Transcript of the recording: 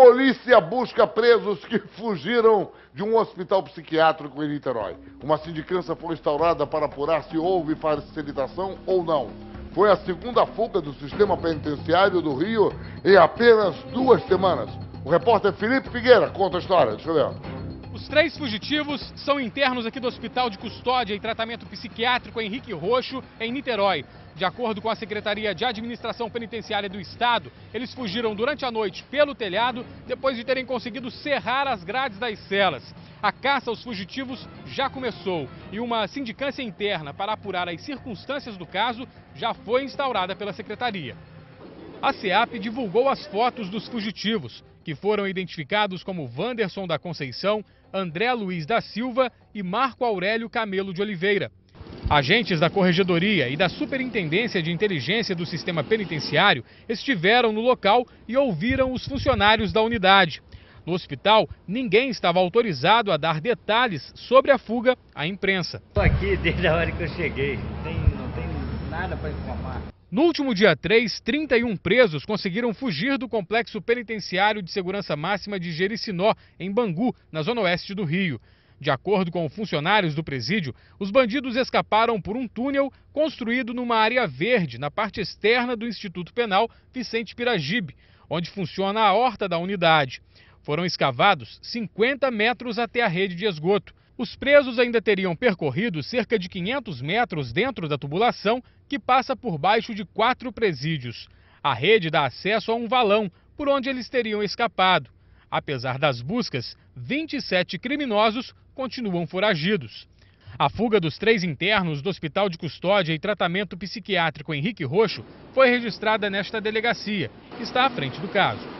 Polícia busca presos que fugiram de um hospital psiquiátrico em Niterói. Uma sindicância foi instaurada para apurar se houve facilitação ou não. Foi a segunda fuga do sistema penitenciário do Rio em apenas duas semanas. O repórter Felipe Figueira conta a história. Deixa eu ver. Os três fugitivos são internos aqui do Hospital de Custódia e Tratamento Psiquiátrico Henrique Roxo, em Niterói. De acordo com a Secretaria de Administração Penitenciária do Estado, eles fugiram durante a noite pelo telhado depois de terem conseguido serrar as grades das celas. A caça aos fugitivos já começou e uma sindicância interna para apurar as circunstâncias do caso já foi instaurada pela Secretaria. A SEAP divulgou as fotos dos fugitivos, que foram identificados como Wanderson da Conceição, André Luiz da Silva e Marco Aurélio Camelo de Oliveira. Agentes da Corregedoria e da Superintendência de Inteligência do Sistema Penitenciário estiveram no local e ouviram os funcionários da unidade. No hospital, ninguém estava autorizado a dar detalhes sobre a fuga à imprensa. Estou aqui desde a hora que eu cheguei, não tem, não tem nada para informar. No último dia 3, 31 presos conseguiram fugir do complexo penitenciário de segurança máxima de Jericinó, em Bangu, na zona oeste do Rio. De acordo com funcionários do presídio, os bandidos escaparam por um túnel construído numa área verde na parte externa do Instituto Penal Vicente Piragibe, onde funciona a horta da unidade. Foram escavados 50 metros até a rede de esgoto. Os presos ainda teriam percorrido cerca de 500 metros dentro da tubulação que passa por baixo de quatro presídios. A rede dá acesso a um valão por onde eles teriam escapado. Apesar das buscas, 27 criminosos continuam foragidos. A fuga dos três internos do Hospital de Custódia e Tratamento Psiquiátrico Henrique Roxo foi registrada nesta delegacia, está à frente do caso.